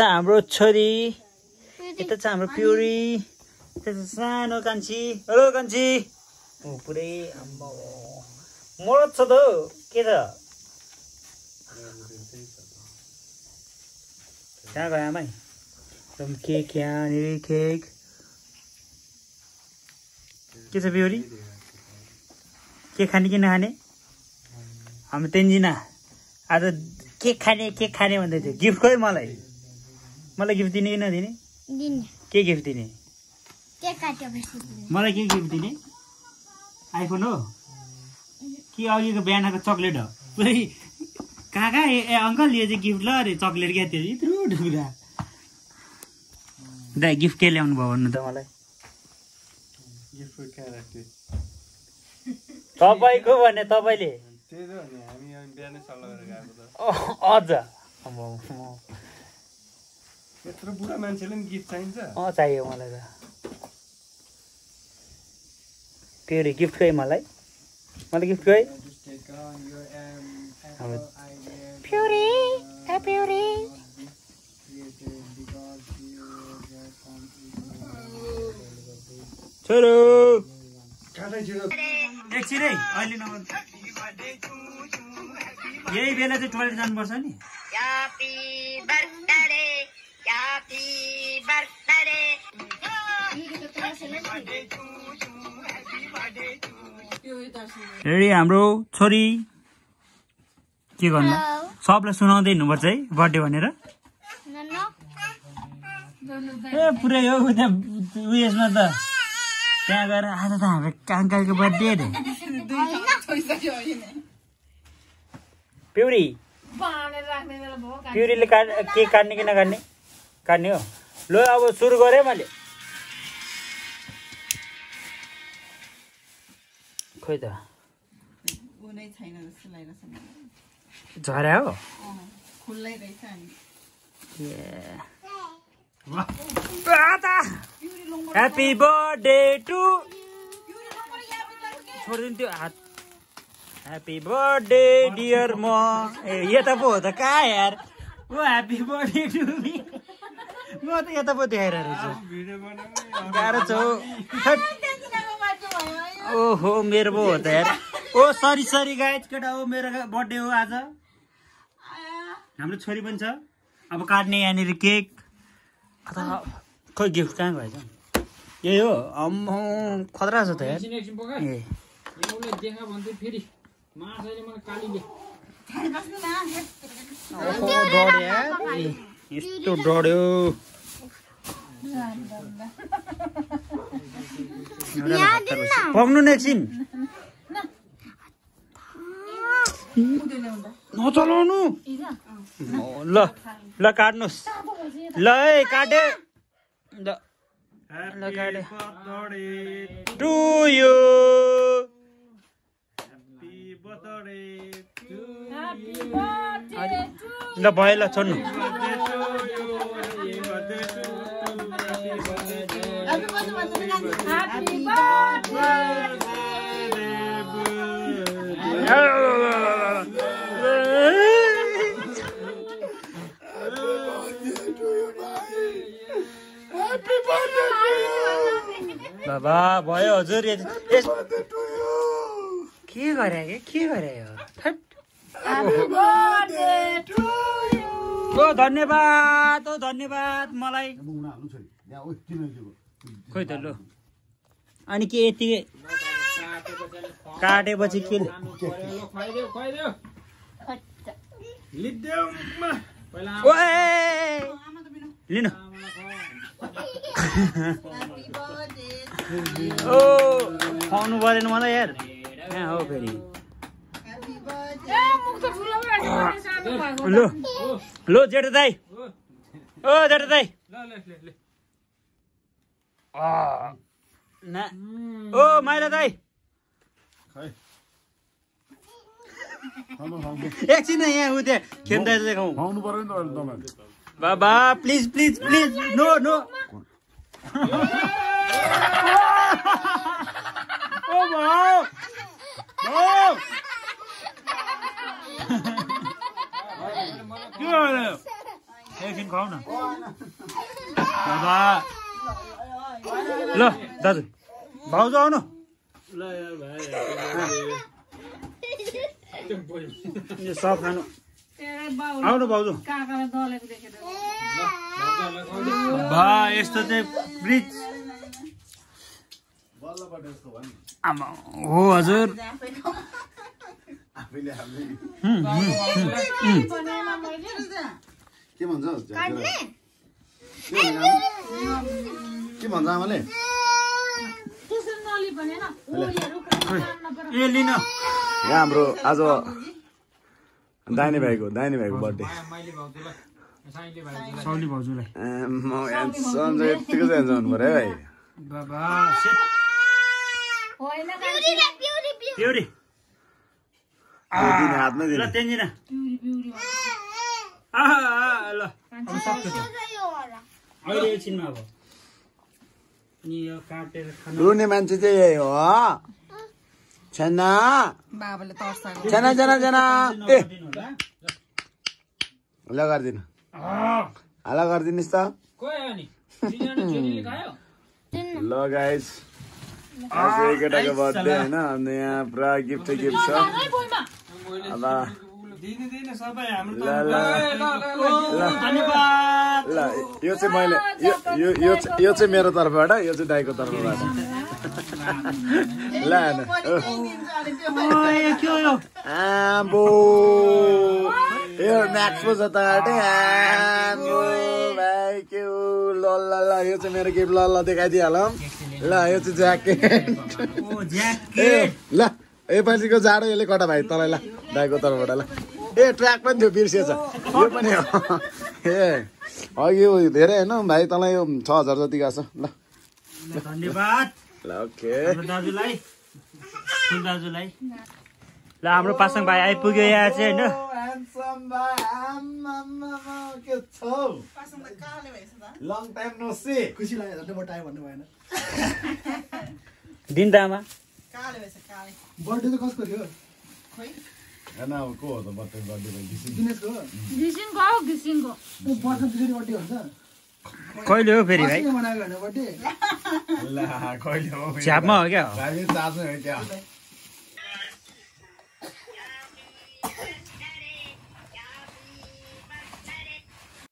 हाम्रो छोरी। यता छ हाम्रो प्युरी। छ सानो कान्छी। हेलो कान्छी। ऊ पुरै मरद छ त हौ के छ? कहाँ गयो आमै एकदम केक यहाँनिर केक। के छ प्युरी? के खाने कि नखाने हाम्रो तेन्जिना। आज केक खाने केक खाने भन्दै थियो? गिफ्ट खोइ मलाई। मलाई गिफ्ट दिने कि नदिने? दिने। के गिफ्ट दिने? केक मलाई के गिफ्ट दिने? आइफोन हो? कि अघिको बिहानको चक्लेट हो? पुरै कहाँ कहाँ? ए अङ्कल यो चाहिँ गिफ्ट ल अरे चक्लेट क्या त्यो? यत्रो ढुङ्गा। दाइ गिफ्ट के ल्याउनु भयो भन्नु त मलाई? तपाईँको भने तपाईँले। अझ। यत्रो बुढा मान्छेले पनि गिफ्ट चाहिन्छ। अँ चाहियो मलाई त। प्युरी गिफ्ट खोइ मलाई? मलाई गिफ्ट छोरो! एकछिन है अहिले नभए यही बेला चाहिँ टोइलेट जानुपर्छ नि. रेडी हाम्रो छोरी के गर्नु? सबलाई सुनाउँदै हिँड्नुपर्छ है बर्थडे भनेर। ए पुरै हो त्यहाँ उयसमा त। त्यहाँ गएर आज त हाम्रो काङ्कालको बर्थडे अरे प्युरी प्युरीले काट के काट्ने कि नकाट्ने काट्ने हो ल अब सुरु गरेँ मैले खोइ त झऱ्या हो खुल्लै रहेछ अनि ह्याप्पी बर्थडे टु छोडिदिनु त्यो हात। ह्याप्पी बर्थडे डियर म ए यता पो हो त कहाँ यार? Oh happy birthday to me त यता पो देखाइरहेको छु भिडियो बनाउने गाह्रो छ। ओहो मेरो पो हो त यार। ओ सरी सरी गाइज केटा हो मेरो बर्थडे हो आज। हाम्रो छोरी पनि छ। अब काट्ने यहाँनिर केक। खोइ गिफ्ट कहाँ गएछ यही हो अम्मो खतरा छ त ए, यस्तो डढ्यो पक्नु न एकछिन नचलाउनु ल ल काट्नुहोस् ल है काटे। ल। ल काटे। बर्थडे टु यु बर्थडे ल भयो ल छोड्नु। बाबा भयो हजुर के गरे के के गरे। ओ धन्यवाद ओ धन्यवाद मलाई। खोइ त ल। अनि के यतिकै काटेपछि के लिनु। ओ खुवाउनु परेन मलाई यार। कहाँ हो फेरि। लो लो जेठो दाई। ओ जेठो दाई। ल ल ल ल आ, ना। ओ माइला दाई। एकछिन यहाँ उ त्यहाँ। खेम्दा देखाउँ। खुवाउनु पऱ्यो नि त बाबा please please please no no खुवाउ न। बाबा। ल दाजु। भाउजू आउनु। सब खानु। आउनु भाउजू। भा यस्तो चाहिँ ब्रिज। आमा हो हजुर। के भन्छ? के भन्छ? आमाले? ए लिन। यहाँ हाम्रो आज दाहिने भाइको दाहिने भाइको बर्थडे। यत्तिको चाहिँ ह्यान्डसम हुनु पऱ्यो है भाइ। हातमै ल दिने ल। अहिले एकछिनमा अब। अनि यो काटेर खानु। रुने मान्छे चाहिँ यही हो। छेना। बाबाले तर्साएको। छेना छेना छेना। ए। गरिदिनु। हल्ला गरिदिनुहोस् त। ल गाइस आज केटाको बर्थडे होइन। अनि यहाँ पुरा गिफ्ट गिफ्ट छ। अब दिने दिने सबै हाम्रो ल ल। ओ, धन्यवाद। ल यो चाहिँ मैले यो यो यो चाहिँ- मेरो तर्फबाट यो चाहिँ दाईको तर्फबाट। ल आम्बो यो? म्याक्स पो छ त आम्बो। भाइ के हो? ल ल ल यो चाहिँ मेरो गिफ्ट ल ल देखाइदिइहालौँ। ल यो चाहिँ ज्याकेट। ओ ए यसपालिको जाडो यसले कटा भाइ तँलाई ल दाईको तर्फबाट ल। ए ट्र्याक पनि थियो बिर्सिएछ। यो पनि हो। ए अघि यो धेरै होइन भाइ तँलाई यो छ हजार जतिको आएको छ। ल। धन्यवाद। ल ओके। हाम्रो दाजुलाई। दाजुलाई। ल हाम्रो पासाङ भाइ आइपुग्यो यहाँ चाहिँ होइन? के छौ? लङ टाइम नो सी खुसी लाग्यो झन्डै बटायो भन्नु भएन दिन त बर्थडे चाहिँ कसको थियो? होइन अब को हो त बर्थडे बर्थडे दिनेशको? हो घिसिङको हौ घिसिङको ऊ वर्ष पछाडि बर्थडे हुन्छ। कहिले हो फेरि भाइ? कसले मनाएको होइन बर्थडे? ल कहिले हो झ्यापमा हो क्या? हामी चार्जमै हो क्या?